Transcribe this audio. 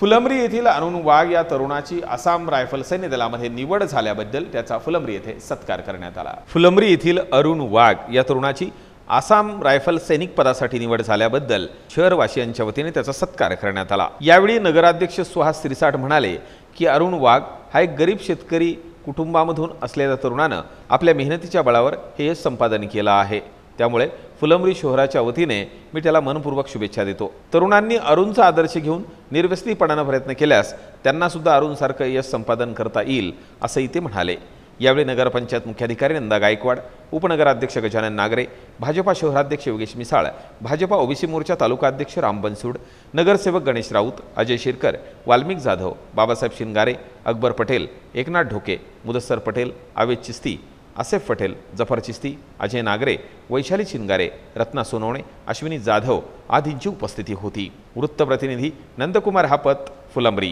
फुलंब्री येथील अरुण वाघ या तरुणाची आसाम रायफल सैन्य दलामध्ये निवड झाल्याबद्दल त्याचा फुलंब्री येथे सत्कार करण्यात आला. फुलंब्री येथील अरुण वाघ या तरुणाची आसाम रायफल सैनिक पदासाठी निवड झाल्याबद्दल शहरवासियांच्या वतीने त्याचा सत्कार करण्यात आला. यावेळी नगराध्यक्ष सुहास सिरसाट म्हणाले की अरुण वाघ हा एक गरीब शेतकरी कुटुंबामधून असलेल्या तरुणानं आपल्या मेहनतीच्या बळावर हे यश संपादन केलं आहे. त्यामुळे फुलंब्री शहराच्या वतीने मी त्याला मनपूर्वक शुभेच्छा देतो. तरुणांनी अरुणचा आदर्श घेऊन निर्व्यसनीपणानं प्रयत्न केल्यास त्यांनासुद्धा अरुणसारखं यश संपादन करता येईल असंही ते म्हणाले. यावेळी नगरपंचायत मुख्याधिकारी नंदा गायकवाड उपनगराध्यक्ष गजानन नागरे भाजपा शहराध्यक्ष योगेश मिसाळ भाजपा ओबीसी मोर्चा तालुका अध्यक्ष राम बनसुड नगरसेवक गणेश राऊत अजय शिरकर वाल्मिक जाधव बाबासाहेब शिंगारे अकबर पटेल एकनाथ ढोके मुदस्सर पटेल आवेद चिस्ती आसेफ पटेल जफर चिस्ती अजय नागरे वैशाली शिंगारे रत्ना सोनवणे अश्विनी जाधव आदींची उपस्थिती होती. वृत्तप्रतिनिधी नंदकुमार हापत फुलंबरी.